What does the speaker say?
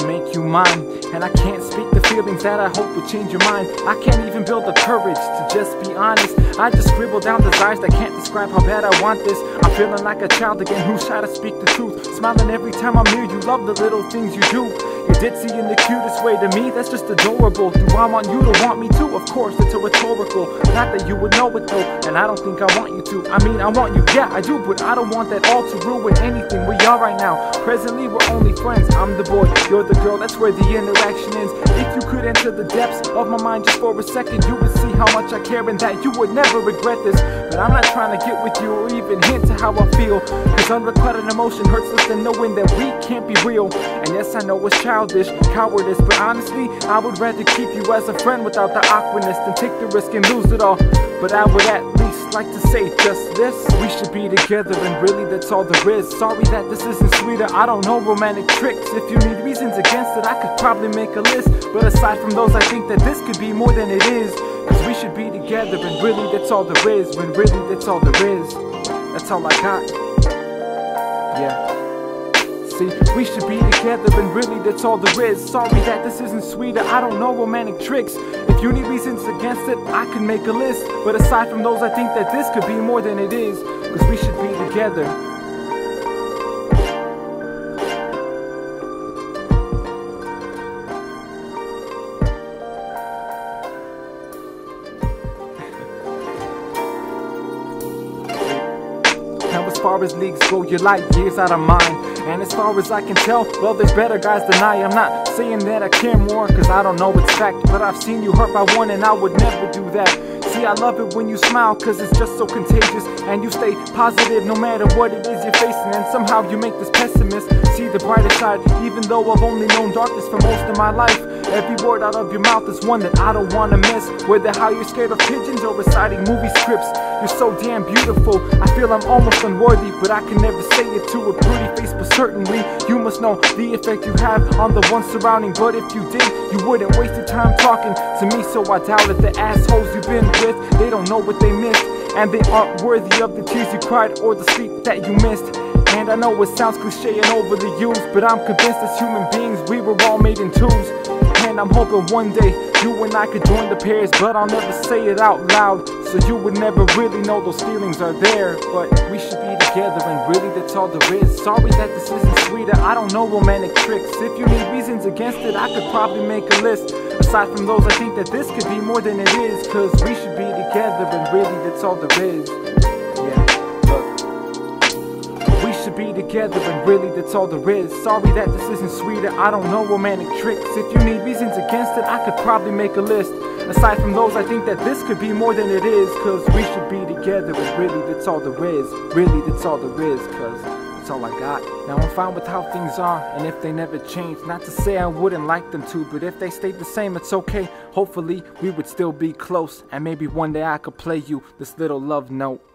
you mine. And I can't speak the feelings that I hope would change your mind. I can't even build the courage to just be honest. I just scribble down desires that can't describe how bad I want this. I'm feeling like a child again who's shy to speak the truth. Smiling every time I'm near you, love the little things you do. You're ditzy in the cutest way to me, that's just adorable. Do I want you to want me too? Of course, it's a rhetorical. Not that you would know it though, and I don't think I want you to. I mean, I want you, yeah, I do, but I don't want that all to ruin anything we are right now. Presently, we're only friends. I'm the boy, you're the girl, that's where the interaction ends. If you could enter the depths of my mind just for a second, you would see how much I care and that you would never regret this. But I'm not trying to get with you or even hint to how I feel. Cause unrequited emotion hurts less than knowing that we can't be real. And yes, I know it's childish, cowardice, but honestly, I would rather keep you as a friend without the awkwardness than take the risk and lose it all. But I would at least like to say just this We should be together and really that's all there is Sorry that this isn't sweeter, I don't know romantic tricks If you need reasons against it, I could probably make a list But aside from those, I think that this could be more than it is Cause we should be together and really that's all there is When really that's all there is That's all I got. Yeah. See, we should be together and really that's all there is. Sorry that this isn't sweeter, I don't know romantic tricks. If you need reasons against it, I can make a list. But aside from those, I think that this could be more than it is. Cause we should be together far as leagues go, you're light years out of mine And as far as I can tell, well there's better guys than I. I'm not saying that I care more, cause I don't know it's fact. But I've seen you hurt by one and I would never do that. See, I love it when you smile, cause it's just so contagious. And you stay positive no matter what it is you're facing. And somehow you make this pessimist. See the brighter side Even though I've only known darkness for most of my life Every word out of your mouth is one that I don't wanna miss. Whether how you're scared of pigeons or reciting movie scripts You're so damn beautiful, I feel I'm almost unworthy But I can never say it to a pretty face But certainly, you must know the effect you have on the ones surrounding. But if you did, you wouldn't waste your time talking to me So I doubt that the assholes you've been with, they don't know what they missed. And they aren't worthy of the tears you cried or the sleep that you missed. And I know it sounds cliche and overly used, but I'm convinced as human beings we were all made in twos. And I'm hoping one day you and I could join the pairs, but I'll never say it out loud. So you would never really know those feelings are there. But we should be together, and really that's all there is. Sorry that this isn't sweeter, I don't know romantic tricks. If you need reasons against it, I could probably make a list. Aside from those, I think that this could be more than it is. Cause we should be together, and really that's all there is. Be together, and really that's all there is. Sorry that this isn't sweeter, I don't know romantic tricks. If you need reasons against it, I could probably make a list. Aside from those, I think that this could be more than it is. Cause we should be together, and really that's all there is. Really that's all there is, cause that's all I got. Now I'm fine with how things are, and if they never change, not to say I wouldn't like them to, but if they stayed the same, it's okay. Hopefully, we would still be close, and maybe one day I could play you this little love note.